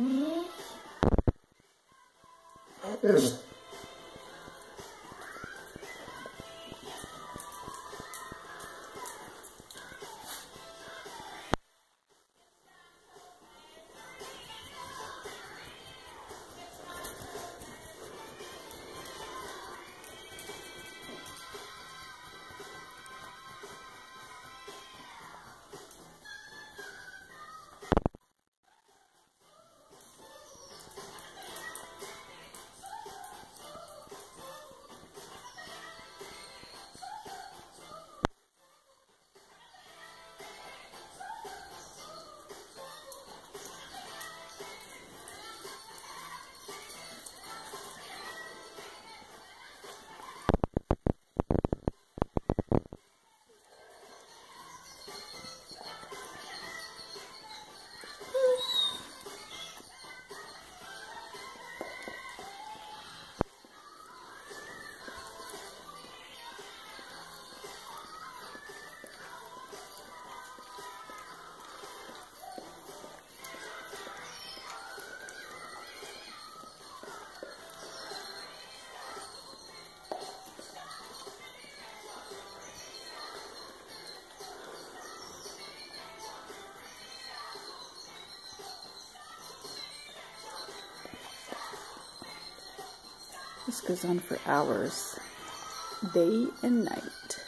Mm-hmm. This goes on for hours, day and night.